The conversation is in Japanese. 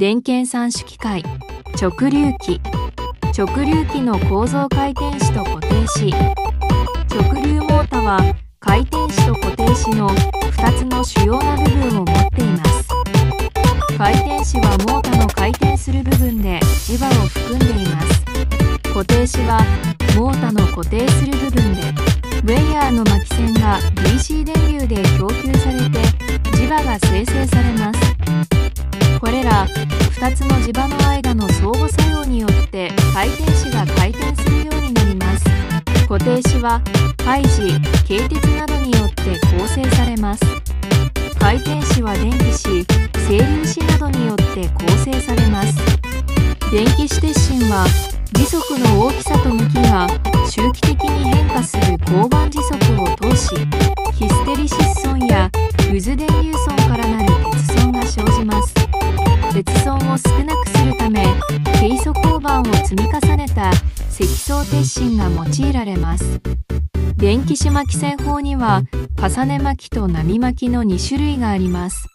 電検算子機械直流機直流機の構造回転子と固定子。直流モータは回転子と固定子の2つの主要な部分を持っています。回転子はモータの回転する部分で磁場を含んでいます。固定子はモータの固定する部分でウェイヤーの巻き線が磁場の間の相互作用によって回転子が回転するようになります。固定子は排磁軽鉄などによって構成されます。回転子は電気子整粒子などによって構成されます。電気子鉄心は磁石の大きさと向きが周期的に変化する交番磁石を通しヒステリシス損や渦電流損からなる鉄損が生じます。鉄損を少なくするためケイ素鋼板を積み重ねた積層鉄心が用いられます。電気子巻線法には重ね巻きと波巻きの2種類があります。